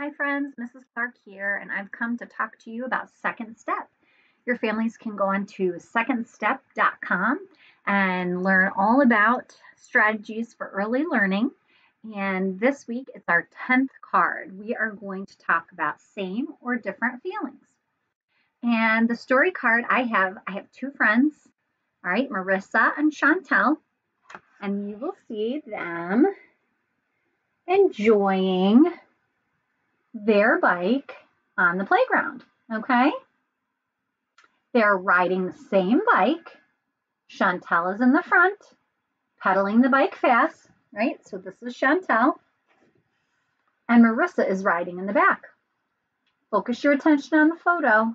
Hi friends, Mrs. Clark here, and I've come to talk to you about Second Step. Your families can go on to secondstep.com and learn all about strategies for early learning. And this week it's our 10th card. We are going to talk about same or different feelings. And the story card I have, I have two friends, all right, Marissa and Chantel, and you will see them enjoying their bike on the playground, okay? They're riding the same bike. Chantel is in the front, pedaling the bike fast, right? So this is Chantel. And Marissa is riding in the back. Focus your attention on the photo.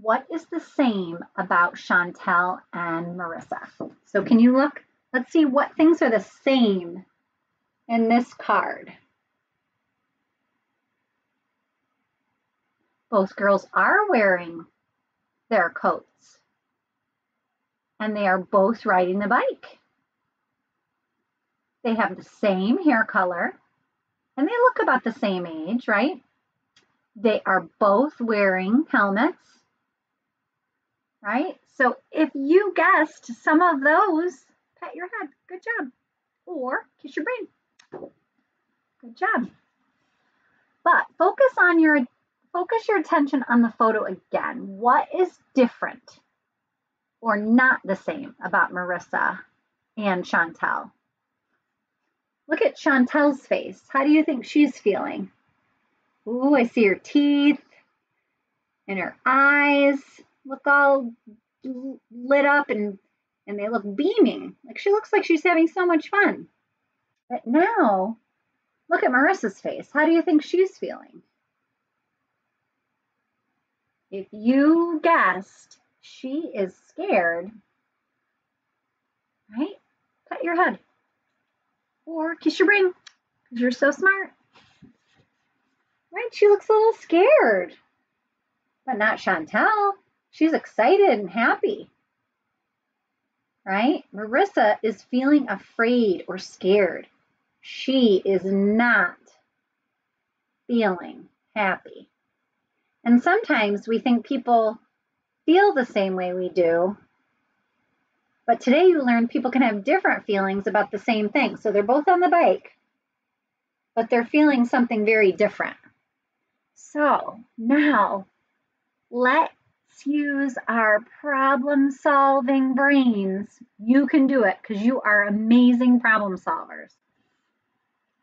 What is the same about Chantel and Marissa? So can you look? Let's see what things are the same in this card. Both girls are wearing their coats and they are both riding the bike. They have the same hair color and they look about the same age, right? They are both wearing helmets, right? So if you guessed some of those, pat your head. Good job. Or kiss your brain. Good job. But focus on your focus your attention on the photo again. What is different or not the same about Marissa and Chantel? Look at Chantel's face. How do you think she's feeling? Ooh, I see her teeth and her eyes look all lit up and and they look beaming. Like she looks like she's having so much fun. But now, look at Marissa's face. How do you think she's feeling? If you guessed she is scared, right? Pat your head or kiss your brain because you're so smart. Right? She looks a little scared, but not Chantel. She's excited and happy. Right? Marissa is feeling afraid or scared. She is not feeling happy. And sometimes we think people feel the same way we do. But today you learned people can have different feelings about the same thing. So they're both on the bike, but they're feeling something very different. So now let's use our problem solving brains. You can do it because you are amazing problem solvers.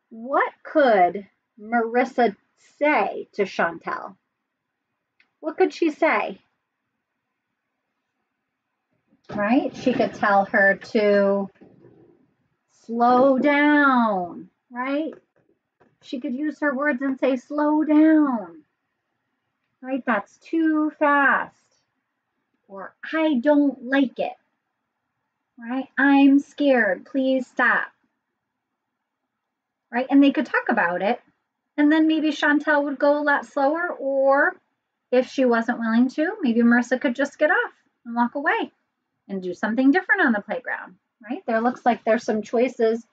What could Marissa say to Chantel? What could she say? Right? She could tell her to slow down, right? She could use her words and say, slow down. Right? That's too fast. Or I don't like it. Right? I'm scared. Please stop. Right? And they could talk about it. And then maybe Chantel would go a lot slower or if she wasn't willing to, maybe Marissa could just get off and walk away and do something different on the playground, right? There looks like there's some choices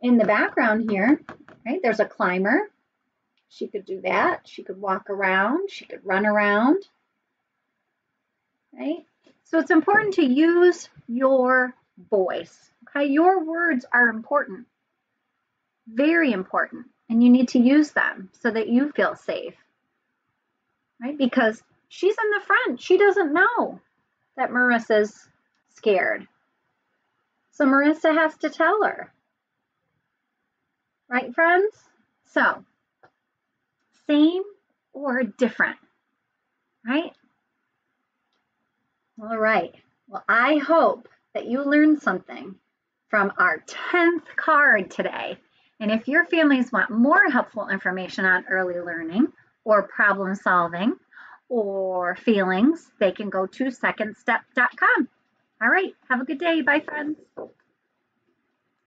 in the background here, right? There's a climber. She could do that. She could walk around. She could run around, right? So it's important to use your voice, okay? Your words are important, very important, and you need to use them so that you feel safe right? Because she's in the front. She doesn't know that Marissa's scared. So Marissa has to tell her. Right, friends? So, same or different, right? All right. Well, I hope that you learned something from our 10th card today. And if your families want more helpful information on early learning, or problem solving or feelings, they can go to secondstep.com. All right, have a good day. Bye, friends.